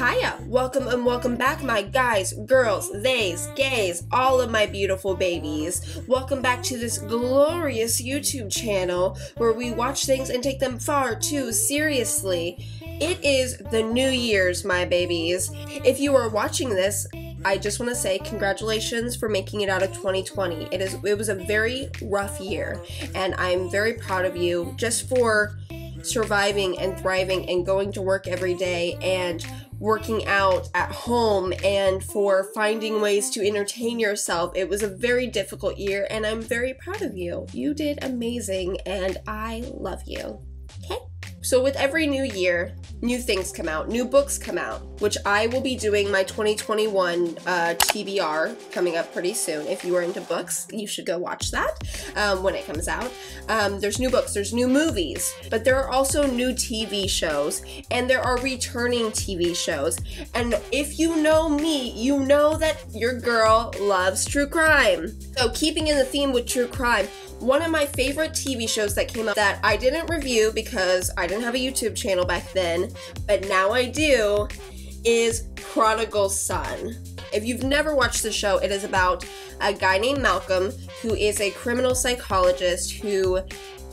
Hiya! Welcome and welcome back, my guys, girls, theys, gays, all of my beautiful babies. Welcome back to this glorious YouTube channel where we watch things and take them far too seriously. It is the New Year's, my babies. If you are watching this, I just want to say congratulations for making it out of 2020. It is it was a very rough year, and I'm very proud of you just for surviving and thriving and going to work every day and working out at home and for finding ways to entertain yourself. It was a very difficult year, and I'm very proud of you. You did amazing, and I love you. Okay? So, with every new year, new things come out, new books come out, which I will be doing my 2021 uh, TBR coming up pretty soon. If you are into books, you should go watch that um, when it comes out. Um, there's new books, there's new movies, but there are also new TV shows, and there are returning TV shows. And if you know me, you know that your girl loves true crime. So, keeping in the theme with true crime, one of my favorite TV shows that came out that I didn't review because I didn't have a YouTube channel back then, but now I do, is Prodigal Son. If you've never watched the show, it is about a guy named Malcolm who is a criminal psychologist who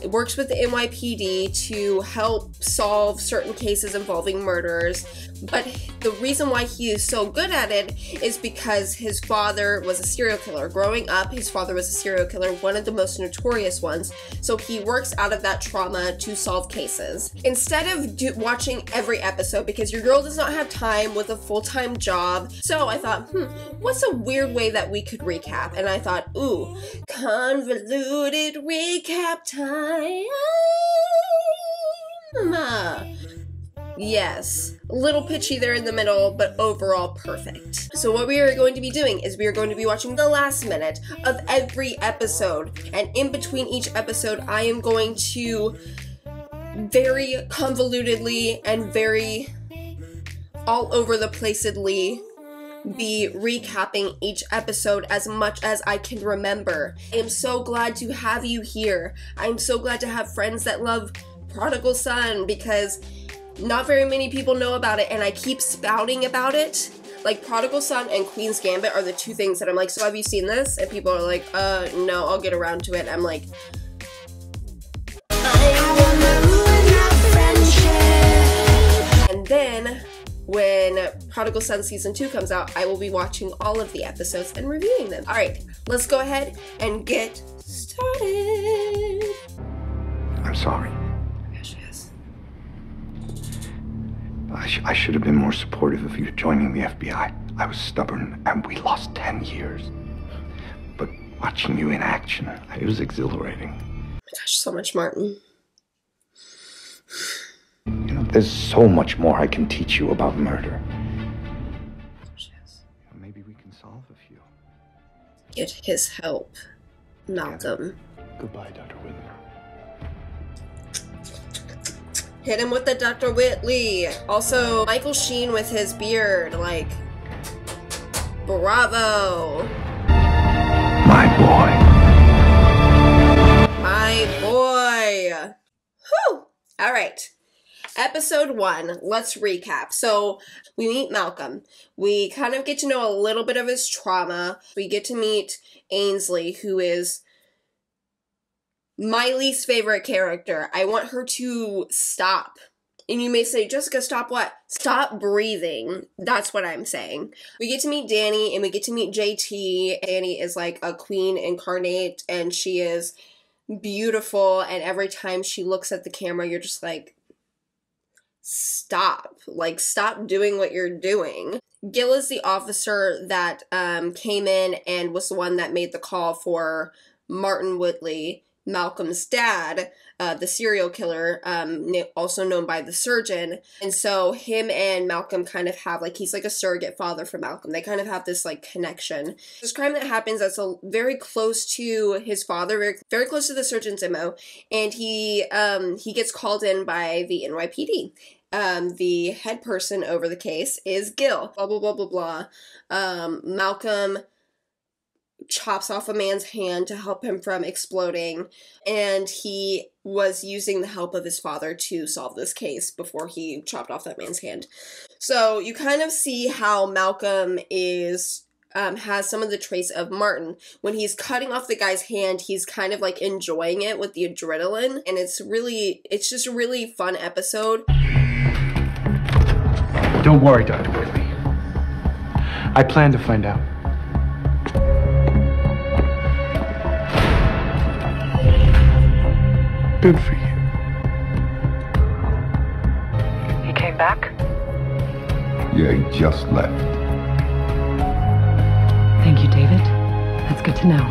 works with the NYPD to help solve certain cases involving murderers. But the reason why he is so good at it is because his father was a serial killer. Growing up, his father was a serial killer, one of the most notorious ones. So he works out of that trauma to solve cases. Instead of do- watching every episode, because your girl does not have time with a full time job, so I thought, hmm, what's a weird way that we could recap? And I thought, ooh, convoluted recap time. Yes, a little pitchy there in the middle, but overall perfect. So, what we are going to be doing is we are going to be watching the last minute of every episode, and in between each episode, I am going to very convolutedly and very all over the placeedly be recapping each episode as much as I can remember. I am so glad to have you here. I'm so glad to have friends that love Prodigal Son because not very many people know about it, and I keep spouting about it. Like Prodigal Son and Queen's Gambit are the two things that I'm like, so have you seen this? And people are like, uh, no, I'll get around to it. I'm like, and then when Prodigal Son season 2 comes out, I will be watching all of the episodes and reviewing them. All right, let's go ahead and get started. I'm sorry. Yes, yes. I, sh- I should have been more supportive of you joining the FBI. I was stubborn, and we lost 10 years. But watching you in action, it was exhilarating. Gosh, so much Martin. You know, there's so much more I can teach you about murder. Yes. Maybe we can solve a few. Get his help, Malcolm. Goodbye, Dr. Whitly. Hit him with the Dr. Whitly. Also, Michael Sheen with his beard. Like, bravo. My boy. My boy. Whew. All right. Episode one, let's recap. So, we meet Malcolm. We kind of get to know a little bit of his trauma. We get to meet Ainsley, who is my least favorite character. I want her to stop. And you may say, Jessica, stop what? Stop breathing. That's what I'm saying. We get to meet Dani and we get to meet JT. Dani is like a queen incarnate and she is beautiful. And every time she looks at the camera, you're just like, stop. Like, stop doing what you're doing. Gil is the officer that um, came in and was the one that made the call for Martin Whitly, Malcolm's dad, uh, the serial killer, um, also known by the surgeon. And so him and Malcolm kind of have like he's like a surrogate father for Malcolm. They kind of have this like connection. This crime that happens that's a, very close to his father, very very close to the surgeon's MO, and he um, he gets called in by the NYPD. Um, the head person over the case is Gil. Blah blah blah blah blah. Um, Malcolm chops off a man's hand to help him from exploding, and he was using the help of his father to solve this case before he chopped off that man's hand. So you kind of see how Malcolm is um, has some of the traits of Martin. When he's cutting off the guy's hand, he's kind of like enjoying it with the adrenaline, and it's really, it's just a really fun episode. Don't worry, Dr. Whitly. I plan to find out. Good for you. He came back? Yeah, he just left. Thank you, David. That's good to know.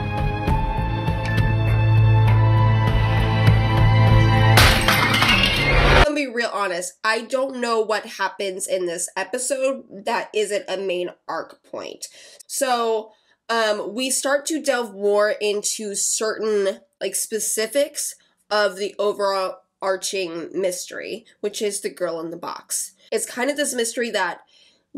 I'm be real honest. I don't know what happens in this episode that isn't a main arc point. So, um, we start to delve more into certain like specifics of the overall arching mystery, which is the girl in the box. It's kind of this mystery that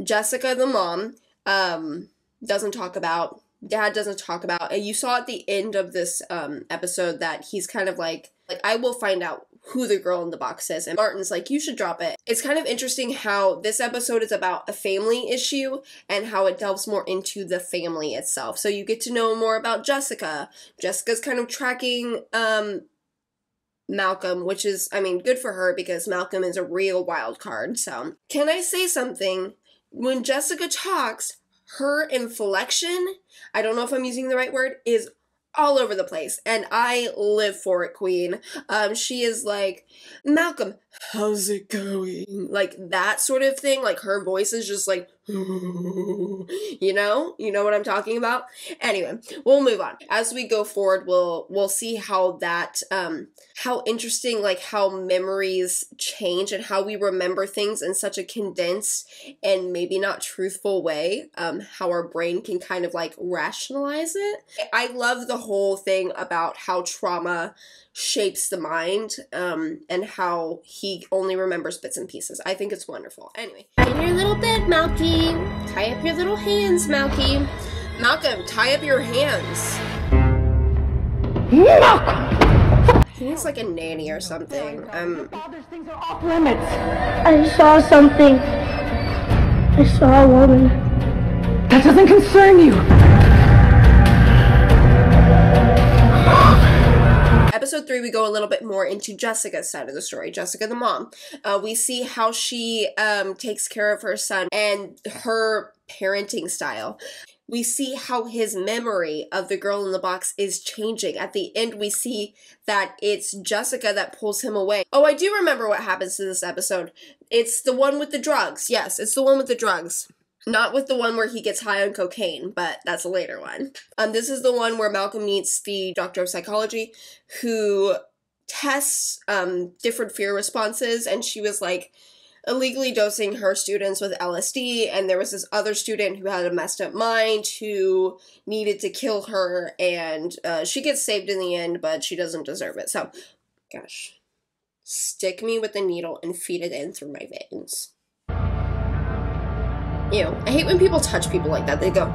Jessica, the mom, um, doesn't talk about. Dad doesn't talk about. And you saw at the end of this um, episode that he's kind of like, like I will find out who the girl in the box is. And Martin's like, you should drop it. It's kind of interesting how this episode is about a family issue and how it delves more into the family itself. So you get to know more about Jessica. Jessica's kind of tracking um, Malcolm, which is, I mean, good for her because Malcolm is a real wild card. So, can I say something? When Jessica talks, her inflection, I don't know if I'm using the right word, is all over the place and I live for it, Queen. Um, she is like, Malcolm, how's it going? Like that sort of thing. Like her voice is just like, you know, you know what I'm talking about. Anyway, we'll move on as we go forward. We'll we'll see how that um how interesting like how memories change and how we remember things in such a condensed and maybe not truthful way. Um, how our brain can kind of like rationalize it. I love the whole thing about how trauma shapes the mind um, and how he only remembers bits and pieces. I think it's wonderful. Anyway, in your little bed, Malky. Tie up your little hands, Malky. Malcolm, tie up your hands. Malcolm! He needs like a nanny or something. Um, Father's things are off limits. I saw something. I saw a woman. That doesn't concern you. Episode three, we go a little bit more into Jessica's side of the story. Jessica, the mom. Uh, we see how she um, takes care of her son and her parenting style. We see how his memory of the girl in the box is changing. At the end, we see that it's Jessica that pulls him away. Oh, I do remember what happens to this episode. It's the one with the drugs. Yes, it's the one with the drugs. Not with the one where he gets high on cocaine, but that's a later one. Um, this is the one where Malcolm meets the doctor of psychology who tests um, different fear responses, and she was like illegally dosing her students with LSD, and there was this other student who had a messed up mind who needed to kill her, and uh, she gets saved in the end, but she doesn't deserve it. So, gosh, stick me with the needle and feed it in through my veins. Ew. I hate when people touch people like that. They go.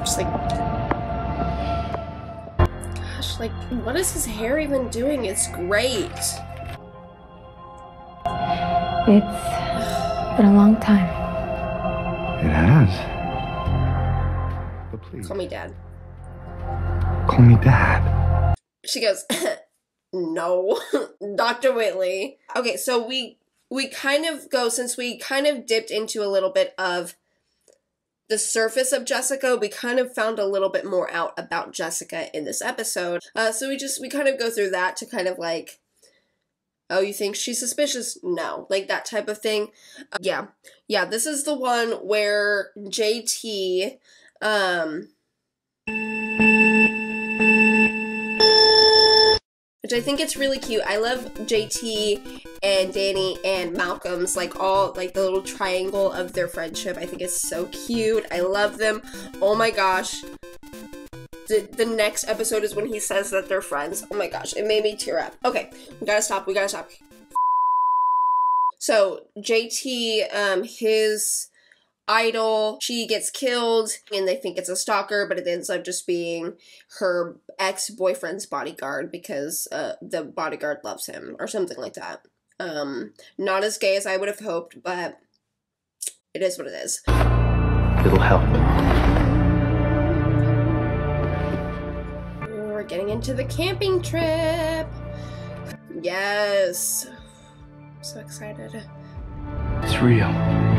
Just like. Gosh, like, what is his hair even doing? It's great. It's been a long time. It has. But please, Call me dad. call me Dad. She goes, no, Dr. Whitly. Okay, so we we kind of go since we kind of dipped into a little bit of the surface of Jessica, we kind of found a little bit more out about Jessica in this episode. Uh, so we just we kind of go through that to kind of like, oh, you think she's suspicious? No, like that type of thing. Uh, yeah, yeah. This is the one where JT, um, which I think it's really cute. I love JT and Dani and Malcolm's like all like the little triangle of their friendship. I think it's so cute. I love them. Oh my gosh. The, the next episode is when he says that they're friends. Oh my gosh, it made me tear up. Okay, we gotta stop. We gotta stop. So JT, um, his idol. She gets killed and they think it's a stalker, but it ends up just being her ex boyfriend's bodyguard because uh, the bodyguard loves him or something like that. Um, not as gay as I would have hoped, but it is what it is. It'll help. We're getting into the camping trip. Yes. I'm so excited. It's real.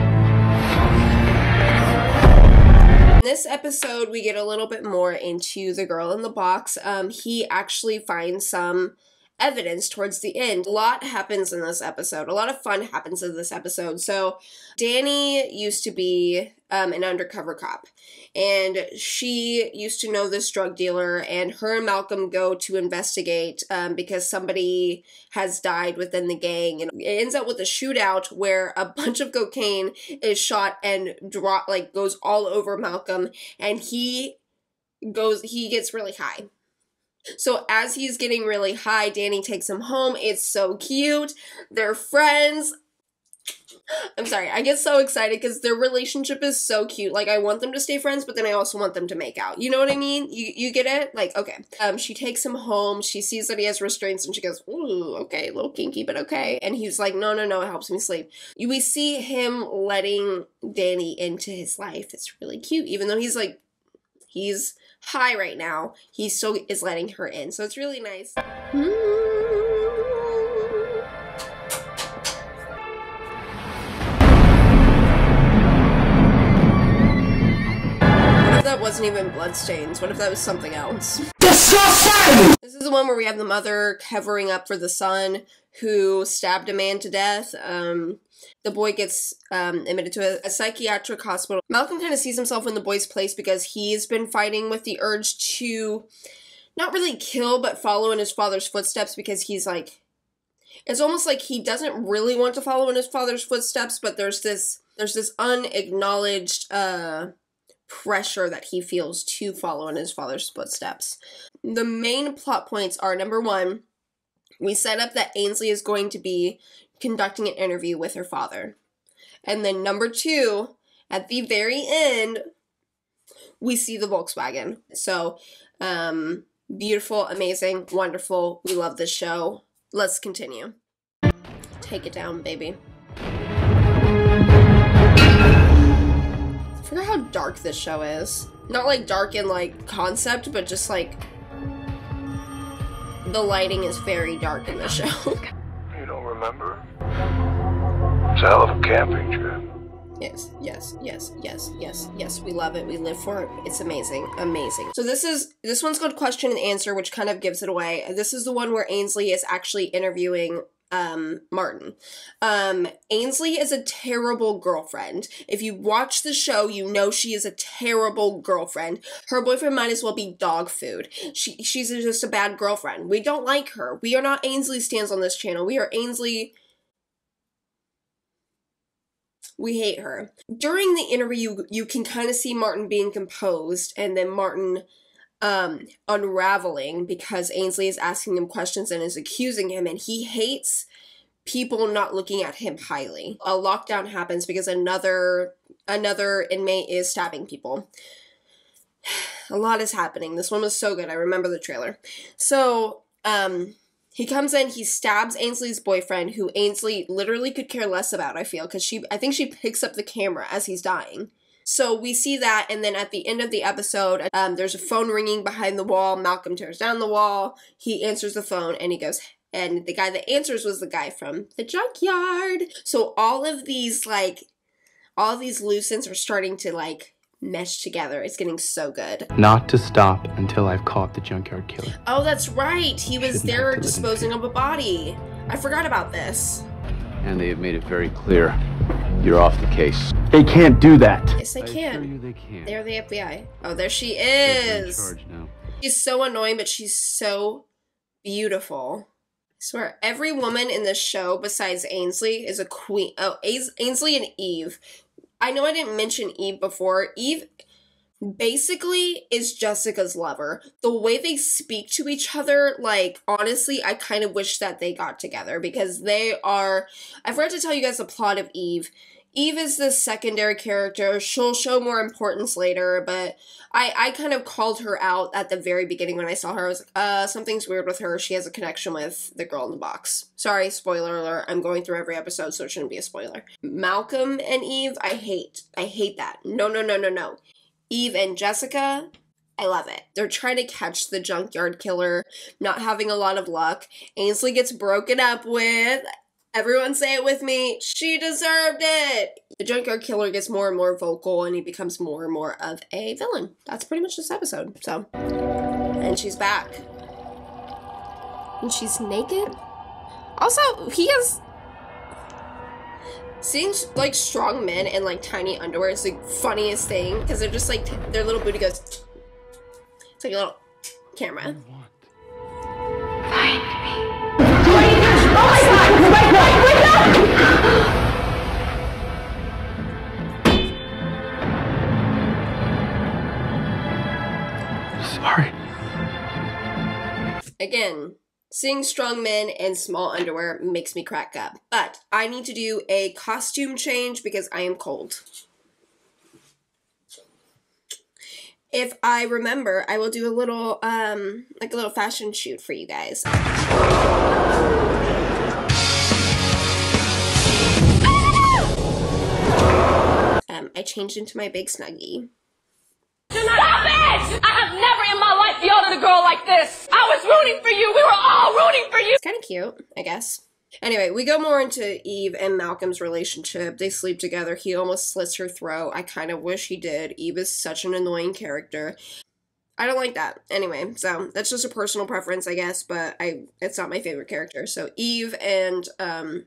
This episode, we get a little bit more into the girl in the box. Um, he actually finds some evidence towards the end. A lot happens in this episode. A lot of fun happens in this episode. So, Dani used to be um, an undercover cop, and she used to know this drug dealer, and her and Malcolm go to investigate um, because somebody has died within the gang, and it ends up with a shootout where a bunch of cocaine is shot and drop like goes all over Malcolm, and he goes he gets really high so as he's getting really high, Dani takes him home. It's so cute. They're friends. I'm sorry, I get so excited because their relationship is so cute. Like I want them to stay friends, but then I also want them to make out. You know what I mean? You you get it? Like, okay. Um, she takes him home, she sees that he has restraints, and she goes, Ooh, okay, a little kinky, but okay. And he's like, No, no, no, it helps me sleep. We see him letting Dani into his life. It's really cute, even though he's like he's high right now, he still is letting her in. So it's really nice. What that wasn't even bloodstains? What if that was something else? This is the one where we have the mother covering up for the son who stabbed a man to death. Um, the boy gets um, admitted to a, a psychiatric hospital. Malcolm kind of sees himself in the boy's place because he's been fighting with the urge to not really kill, but follow in his father's footsteps because he's like, it's almost like he doesn't really want to follow in his father's footsteps, but there's this there's this unacknowledged uh, pressure that he feels to follow in his father's footsteps. The main plot points are number one, we set up that Ainsley is going to be conducting an interview with her father. And then number two, at the very end, we see the Volkswagen. So, um, beautiful, amazing, wonderful. We love this show. Let's continue. Take it down, baby. Forgot how dark this show is. Not like dark in like concept, but just like the lighting is very dark in the show. You don't remember? It's a hell of a camping trip. Yes, yes, yes, yes, yes, yes. We love it. We live for it. It's amazing, amazing. So this is this one's called question and answer, which kind of gives it away. This is the one where Ainsley is actually interviewing um Martin. Um Ainsley is a terrible girlfriend. If you watch the show, you know she is a terrible girlfriend. Her boyfriend might as well be dog food. She she's just a bad girlfriend. We don't like her. We are not Ainsley stands on this channel. We are Ainsley we hate her. During the interview, you can kind of see Martin being composed and then Martin um, unraveling because Ainsley is asking him questions and is accusing him, and he hates people not looking at him highly. A lockdown happens because another another inmate is stabbing people. A lot is happening. This one was so good. I remember the trailer. So, um, he comes in, he stabs Ainsley's boyfriend, who Ainsley literally could care less about, I feel, because she I think she picks up the camera as he's dying. So we see that, and then at the end of the episode, um, there's a phone ringing behind the wall. Malcolm tears down the wall. He answers the phone, and he goes, and the guy that answers was the guy from the junkyard. So all of these, like, all these loose ends are starting to, like, mesh together. It's getting so good. Not to stop until I've caught the junkyard killer. Oh, that's right. He was Shouldn't there to live in disposing of a body. I forgot about this. And they have made it very clear you're off the case. They can't do that. Yes, I I can. they can. They're the FBI. Oh, there she is. She's so annoying, but she's so beautiful. I swear, every woman in this show besides Ainsley is a queen. Oh, Ais- Ainsley and Eve. I know I didn't mention Eve before. Eve basically is Jessica's lover. The way they speak to each other, like, honestly, I kind of wish that they got together because they are. I forgot to tell you guys the plot of Eve. Eve is the secondary character. She'll show more importance later, but I, I kind of called her out at the very beginning when I saw her. I was like, uh, something's weird with her. She has a connection with the girl in the box. Sorry, spoiler alert. I'm going through every episode, so it shouldn't be a spoiler. Malcolm and Eve, I hate. I hate that. No, no, no, no, no. Eve and Jessica, I love it. They're trying to catch the junkyard killer, not having a lot of luck. Ainsley gets broken up with. Everyone say it with me. She deserved it. The junkyard killer gets more and more vocal and he becomes more and more of a villain. That's pretty much this episode. So, and she's back. And she's naked. Also, he has seeing like strong men in like tiny underwear is the funniest thing because they're just like their little booty goes. It's like a little camera. Sorry. Again, seeing strong men in small underwear makes me crack up. But I need to do a costume change because I am cold. If I remember, I will do a little um like a little fashion shoot for you guys. Um, I changed into my big snuggie. It! I have never in my life yelled at a girl like this. I was rooting for you. We were all rooting for you. It's kind of cute, I guess. Anyway, we go more into Eve and Malcolm's relationship. They sleep together. He almost slits her throat. I kind of wish he did. Eve is such an annoying character. I don't like that. Anyway, so that's just a personal preference, I guess, but I it's not my favorite character. So Eve and um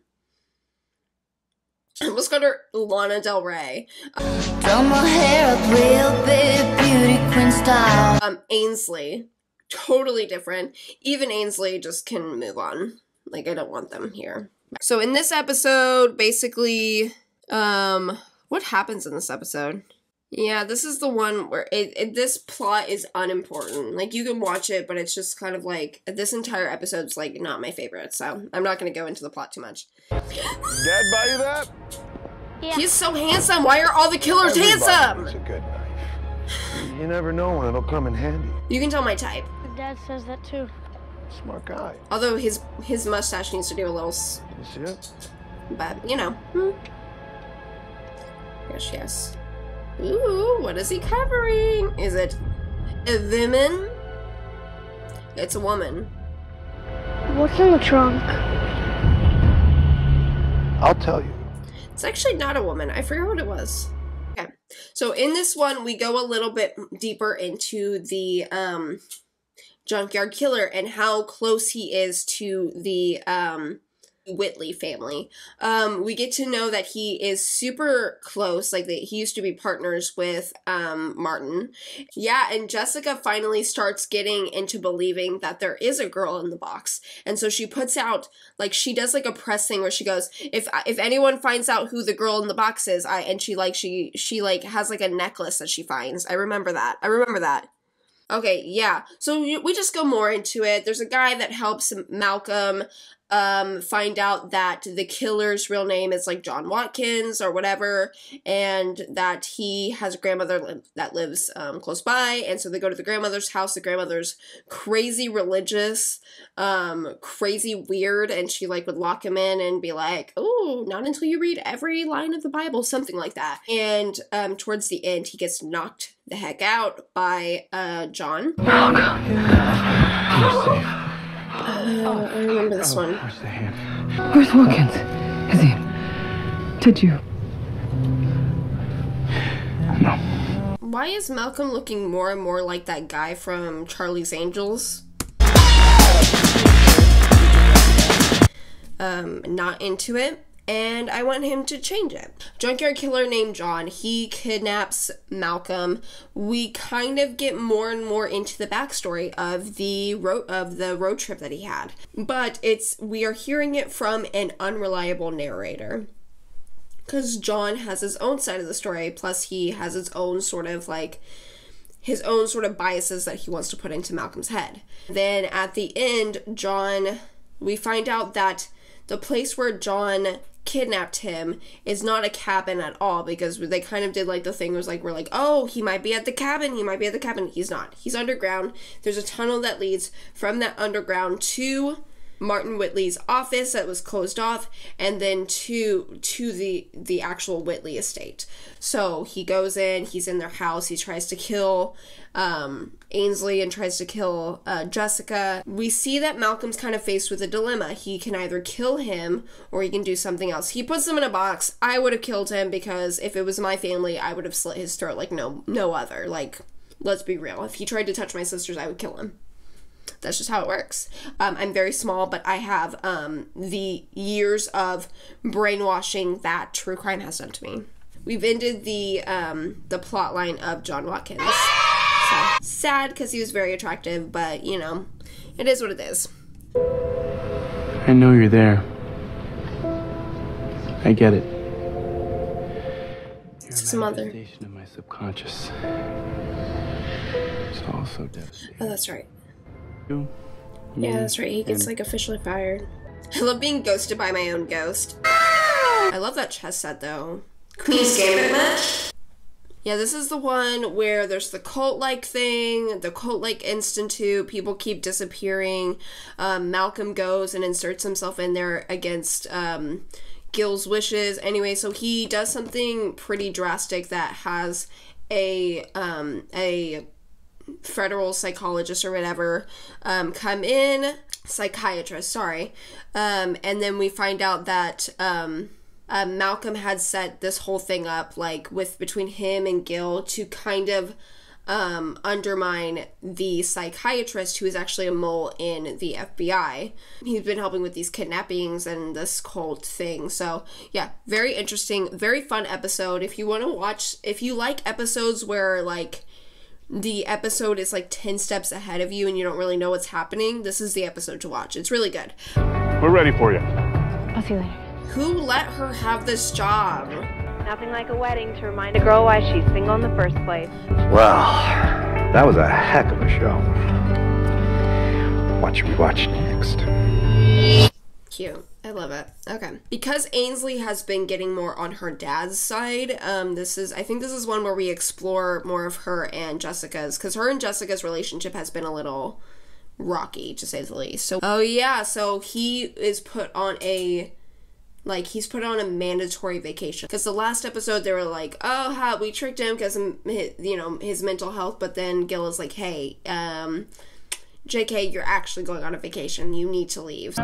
I almost got her Lana Del Rey. Throw my hair up real big, beauty queen style. Um Ainsley. Totally different. Even Ainsley just can move on. Like I don't want them here. So in this episode, basically, um what happens in this episode? Yeah, this is the one where it, it this plot is unimportant. Like you can watch it, but it's just kind of like this entire episode's like not my favorite. So I'm not gonna go into the plot too much. Dad buy you that? He's so handsome. Why are all the killers Everybody handsome? needs a good knife. You never know when it'll come in handy. You can tell my type. Dad says that too. Smart guy. Although his his mustache needs to do a little, s- You see it? but you know. Hmm. Yes, yes. Ooh, what is he covering? Is it a woman? It's a woman. What's in the trunk? I'll tell you. It's actually not a woman. I forgot what it was. Okay. So in this one, we go a little bit deeper into the um, junkyard killer and how close he is to the um, Whitly family. Um, we get to know that he is super close, like that he used to be partners with um, Martin. Yeah, and Jessica finally starts getting into believing that there is a girl in the box, and so she puts out like she does like a press thing where she goes, if if anyone finds out who the girl in the box is, I and she like she she like has like a necklace that she finds. I remember that. I remember that. Okay, yeah. So we we just go more into it. There's a guy that helps Malcolm um find out that the killer's real name is like John Watkins or whatever and that he has a grandmother li- that lives um close by and so they go to the grandmother's house. The grandmother's crazy religious um crazy weird and she like would lock him in and be like oh not until you read every line of the bible something like that. And um towards the end he gets knocked the heck out by uh john uh, i remember this one Where's the hand? Where's Watkins? Is he? Did you? No. why is malcolm looking more and more like that guy from charlie's angels um, not into it, and I want him to change it. Junkyard killer named John, he kidnaps Malcolm. We kind of get more and more into the backstory of the road of the road trip that he had, but it's we are hearing it from an unreliable narrator. Because John has his own side of the story, plus he has his own sort of like his own sort of biases that he wants to put into Malcolm's head. Then at the end, John, we find out that the place where John kidnapped him is not a cabin at all because they kind of did like the thing was like we're like oh he might be at the cabin he might be at the cabin. He's not. He's underground. There's a tunnel that leads from that underground to Martin Whitly's office that was closed off and then to to the the actual Whitly estate. So he goes in, he's in their house, he tries to kill um Ainsley and tries to kill uh, Jessica. We see that Malcolm's kind of faced with a dilemma. He can either kill him or he can do something else. He puts him in a box. I would have killed him because if it was my family, I would have slit his throat like no no other. Like let's be real. If he tried to touch my sisters, I would kill him that's just how it works. Um, I'm very small, but I have um, the years of brainwashing that true crime has done to me. We've ended the um, the plot line of John Watkins. So, sad because he was very attractive, but you know, it is what it is. I know you're there. I get it. It's his mother. Of my subconscious. It's also devastating. Oh, that's right. You, Yeah, that's right. He gets and- like officially fired. I love being ghosted by my own ghost. I love that chess set though. Queen's Gambit match? Yeah, this is the one where there's the cult like thing, the cult like institute, people keep disappearing. Um, Malcolm goes and inserts himself in there against um, Gil's wishes. Anyway, so he does something pretty drastic that has a um, a federal psychologist or whatever um, come in psychiatrist sorry um, and then we find out that um, uh, malcolm had set this whole thing up like with between him and gil to kind of um, undermine the psychiatrist who is actually a mole in the FBI. He's been helping with these kidnappings and this cult thing. So, yeah, very interesting, very fun episode. If you want to watch, if you like episodes where like the episode is like 10 steps ahead of you and you don't really know what's happening, this is the episode to watch. It's really good. We're ready for you. I'll see you later. Who let her have this job? Nothing like a wedding to remind a girl why she's single in the first place. Well, that was a heck of a show. What should we watch next? Cute. I love it. Okay. Because Ainsley has been getting more on her dad's side, um, this is I think this is one where we explore more of her and Jessica's because her and Jessica's relationship has been a little rocky to say the least. So oh yeah, so he is put on a like he's put on a mandatory vacation because the last episode they were like oh ha, we tricked him because you know his mental health but then gil is like hey um jk you're actually going on a vacation you need to leave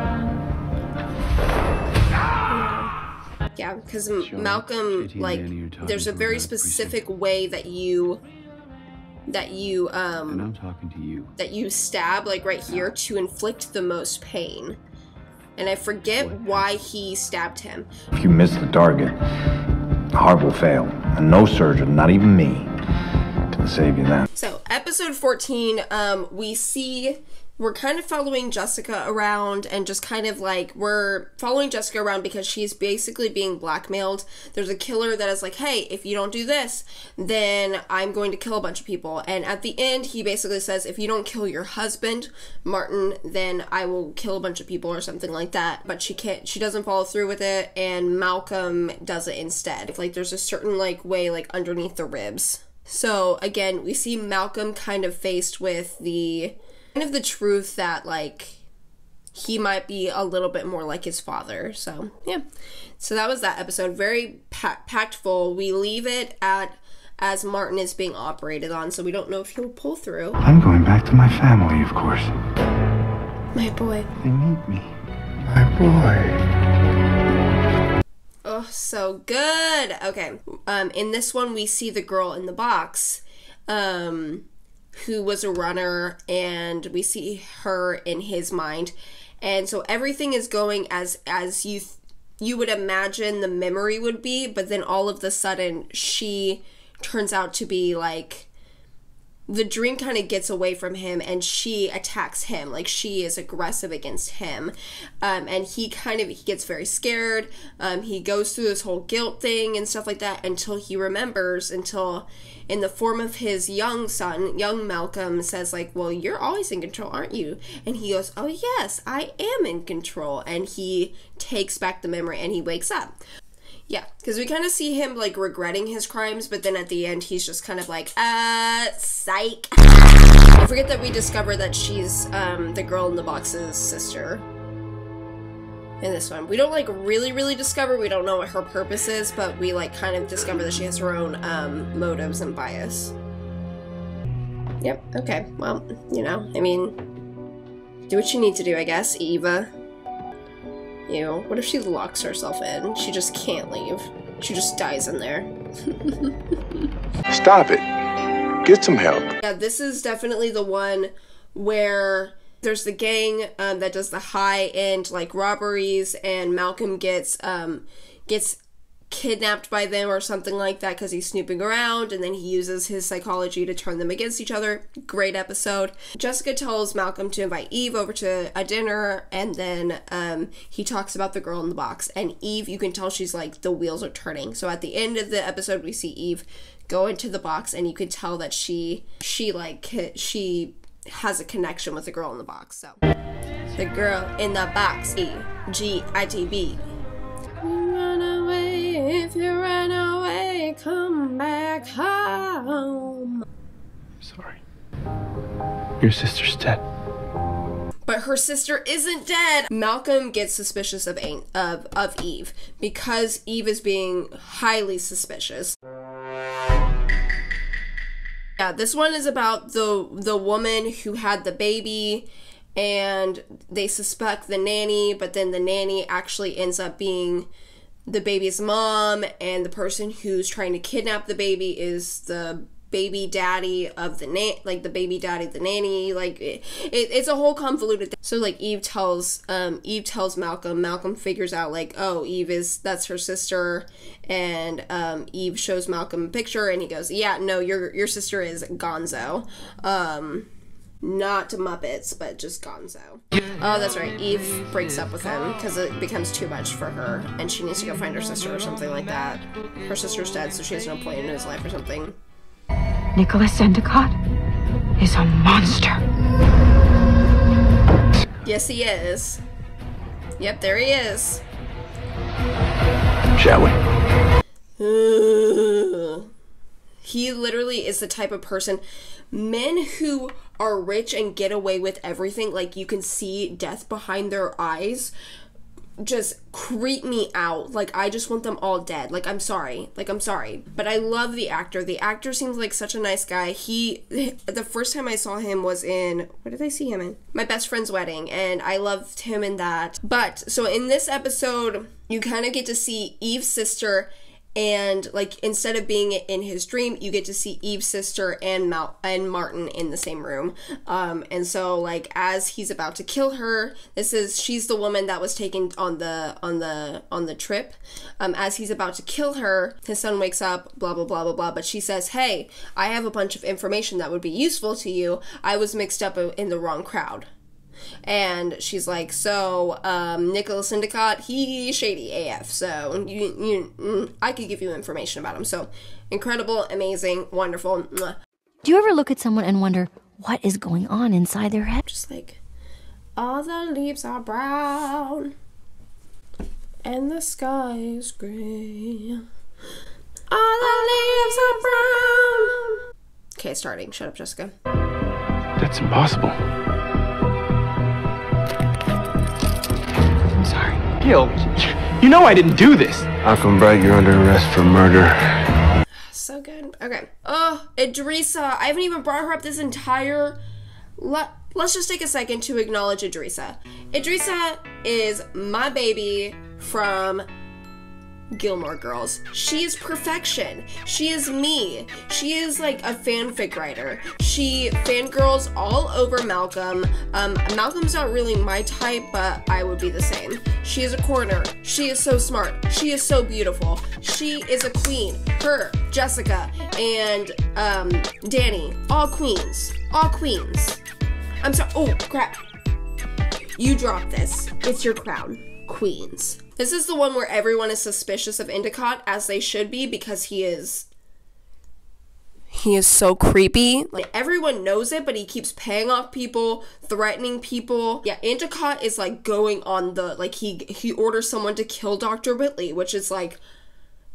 yeah because malcolm like Dani are talking there's a very about specific way that you that you um And I'm talking to you. that you stab like right here to inflict the most pain. And I forget why he stabbed him. If you miss the target, the heart will fail, and no surgeon, not even me, can save you then. So, episode 14, um, we see we're kind of following Jessica around and just kind of like we're following Jessica around because she's basically being blackmailed. There's a killer that is like, hey, if you don't do this, then I'm going to kill a bunch of people. And at the end, he basically says, if you don't kill your husband, Martin, then I will kill a bunch of people or something like that. But she can't, she doesn't follow through with it, and Malcolm does it instead. Like, there's a certain like way, like underneath the ribs. So again, we see Malcolm kind of faced with the kind of the truth that like he might be a little bit more like his father. So yeah, so that was that episode. Very pa- packed full. We leave it at as Martin is being operated on, so we don't know if he'll pull through. I'm going back to my family, of course. My boy. They need me. My boy. Oh, so good. Okay. Um, in this one, we see the girl in the box, um, who was a runner, and we see her in his mind, and so everything is going as as you you would imagine the memory would be, but then all of the sudden she turns out to be like the dream kind of gets away from him and she attacks him. Like she is aggressive against him. Um, and he kind of he gets very scared. Um, he goes through this whole guilt thing and stuff like that until he remembers until in the form of his young son young malcolm says like well you're always in control aren't you? And he goes oh yes i am in control. And he takes back the memory and he wakes up yeah, because we kind of see him like regretting his crimes, but then at the end he's just kind of like, uh, psych. I forget that we discover that she's um, the girl in the box's sister. In this one, we don't like really, really discover. We don't know what her purpose is, but we like kind of discover that she has her own um, motives and bias. Yep. Okay. Well, you know, I mean, do what you need to do, I guess, Eva. You. What if she locks herself in? She just can't leave. She just dies in there. Stop it. Get some help. Yeah, this is definitely the one where there's the gang um, that does the high end like robberies, and Malcolm gets um, gets kidnapped by them or something like that because he's snooping around and then he uses his psychology to turn them against each other. Great episode. Jessica tells Malcolm to invite Eve over to a dinner and then um, he talks about the girl in the box. And Eve, you can tell she's like, the wheels are turning. So at the end of the episode, we see Eve go into the box and you can tell that she, she like, she has a connection with the girl in the box. So the girl in the box, E G I T B. Run away if you run away, come back home. Sorry. Your sister's dead. But her sister isn't dead. Malcolm gets suspicious of Ain- of of Eve because Eve is being highly suspicious. Yeah, this one is about the the woman who had the baby and they suspect the nanny, but then the nanny actually ends up being the baby's mom, and the person who's trying to kidnap the baby is the baby daddy of the na- like the baby daddy the nanny like it, it, it's a whole convoluted thing. So like eve tells um eve tells malcolm malcolm figures out like oh eve is that's her sister and um eve shows malcolm a picture and he goes yeah no your your sister is gonzo. Um not Muppets, but just Gonzo. Oh, that's right. Eve breaks up with him because it becomes too much for her, and she needs to go find her sister or something like that. Her sister's dead, so she has no point in his life or something. Nicholas Endicott is a monster. Yes, he is. Yep, there he is. Shall we? he literally is the type of person men who are rich and get away with everything like you can see death behind their eyes just creep me out. Like i just want them all dead. Like i'm sorry. Like i'm sorry. But i love the actor. The actor seems like such a nice guy. He the first time i saw him was in what did i see him in? My best friend's wedding and i loved him in that. But so in this episode you kind of get to see eve's sister and like instead of being in his dream you get to see eve's sister and Mal- and martin in the same room. Um and so like as he's about to kill her this is she's the woman that was taken on the on the on the trip. Um as he's about to kill her his son wakes up blah blah blah blah blah. But she says hey i have a bunch of information that would be useful to you. I was mixed up in the wrong crowd and she's like, "So, um, Nicholas Endicott, he shady AF. So you, you, mm, I could give you information about him. So incredible, amazing, wonderful. Do you ever look at someone and wonder what is going on inside their head? Just like, all the leaves are brown, and the sky is gray. All the leaves are brown. Okay, starting. Shut up, Jessica. That's impossible. Sorry. Gil, you know I didn't do this. Malcolm Bright, you're under arrest for murder. So good. Okay. Oh, Edrisa. I haven't even brought her up this entire. Let, let's just take a second to acknowledge Edrisa. Edrisa is my baby from Gilmore Girls. She is perfection. She is me. She is like a fanfic writer. She fangirls all over Malcolm. Um, Malcolm's not really my type, but I would be the same. She is a coroner. She is so smart. She is so beautiful. She is a queen. Her, Jessica, and um, Dani, all queens. All queens. I'm sorry. Oh, crap. You dropped this. It's your crown. Queens. This is the one where everyone is suspicious of Endicott, as they should be, because he is. He is so creepy. Like, everyone knows it, but he keeps paying off people, threatening people. Yeah, Endicott is like going on the. Like, he, he orders someone to kill Dr. Whitly, which is like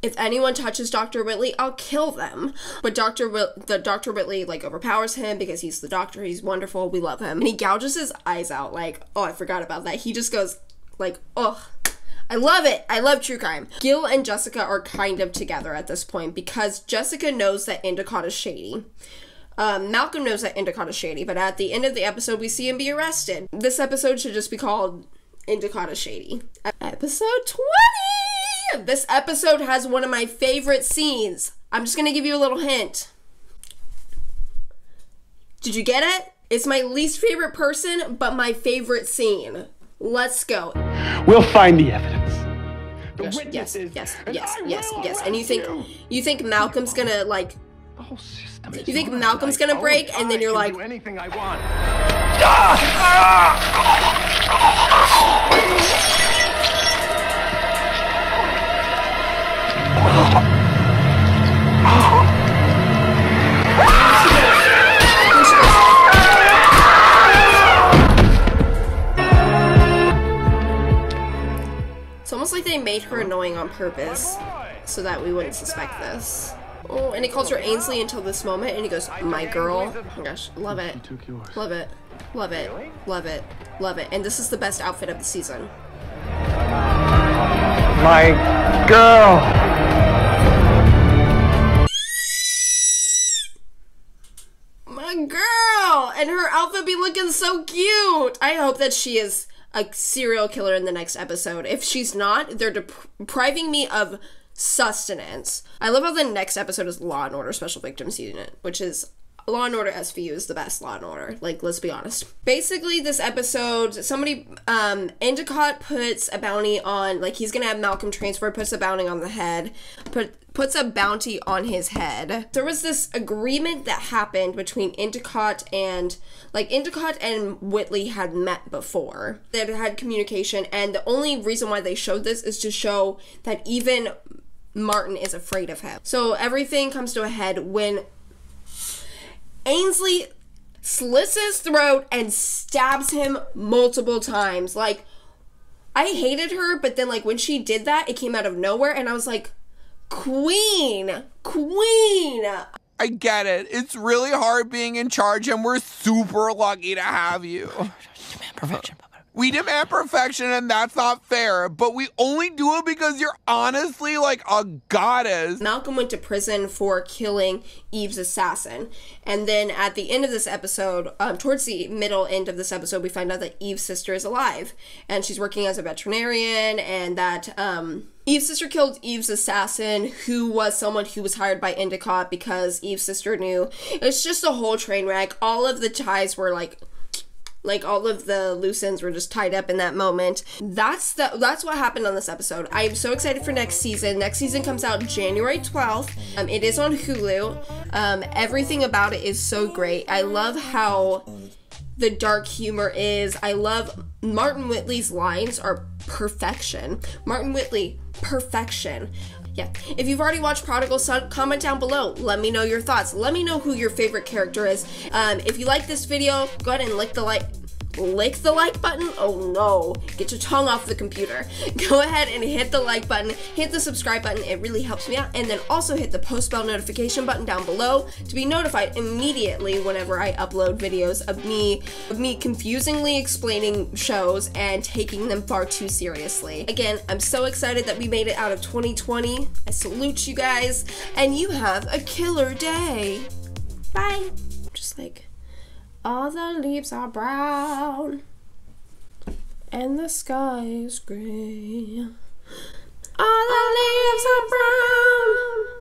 if anyone touches Dr. Whitly, I'll kill them. But Dr. The Dr. Whitly like overpowers him because he's the doctor. He's wonderful. We love him. And he gouges his eyes out. Like, oh, I forgot about that. He just goes like, oh. I love it. I love true crime. Gil and Jessica are kind of together at this point because Jessica knows that Endicott is shady. Um, Malcolm knows that Endicott is shady, but at the end of the episode, we see him be arrested. This episode should just be called Endicott is shady. Episode 20! This episode has one of my favorite scenes. I'm just gonna give you a little hint. Did you get it? It's my least favorite person, but my favorite scene. Let's go. We'll find the evidence. The Yes, yes, witnesses. yes, yes, yes, yes. And you think arrest you think Malcolm's gonna like The whole system You think. Malcolm's gonna break, and then you're like- anything I want. Ah! Made her annoying on purpose so that we wouldn't suspect this. Oh, and he calls her Ainsley until this moment, and he goes, "My girl." Oh my gosh, love it, love it, love it, love it, love it. And this is the best outfit of the season. My girl. My girl, and her outfit be looking so cute. I hope that she is a serial killer in the next episode. If she's not, they're dep- depriving me of sustenance. I love how the next episode is Law and Order Special Victims Unit, which is Law and Order SVU is the best Law and Order. Like, let's be honest. Basically, this episode, somebody, um, Endicott puts a bounty on, like, he's gonna have Malcolm transfer, puts a bounty on the head, put puts a bounty on his head. There was this agreement that happened between Endicott and like Endicott and Whitly had met before. They had had communication and the only reason why they showed this is to show that even Martin is afraid of him. So everything comes to a head when Ainsley slits his throat and stabs him multiple times. Like I hated her, but then like when she did that, it came out of nowhere and I was like Queen! Queen! I get it. It's really hard being in charge, and we're super lucky to have you. Perfection. We demand perfection, and that's not fair, but we only do it because you're honestly like a goddess. Malcolm went to prison for killing Eve's assassin. And then at the end of this episode, um, towards the middle end of this episode, we find out that Eve's sister is alive. And she's working as a veterinarian, and that um, Eve's sister killed Eve's assassin, who was someone who was hired by Endicott because Eve's sister knew. It's just a whole train wreck. All of the ties were like like all of the loose ends were just tied up in that moment. That's the that's what happened on this episode. I am so excited for next season. Next season comes out january 12th um, it is on hulu. Um, everything about it is so great. I love how the dark humor is. I love martin whitly's lines are perfection. Martin whitly perfection yeah. If you've already watched Prodigal Son, comment down below. Let me know your thoughts. Let me know who your favorite character is. Um, if you like this video, go ahead and lick the like lick the like button. Oh no. Get your tongue off the computer. Go ahead and hit the like button, hit the subscribe button. It really helps me out. And then also hit the post bell notification button down below to be notified immediately whenever I upload videos of me of me confusingly explaining shows and taking them far too seriously. Again, I'm so excited that we made it out of 2020. I salute you guys and you have a killer day. Bye. Just like all the leaves are brown and the sky is gray. All the leaves are brown.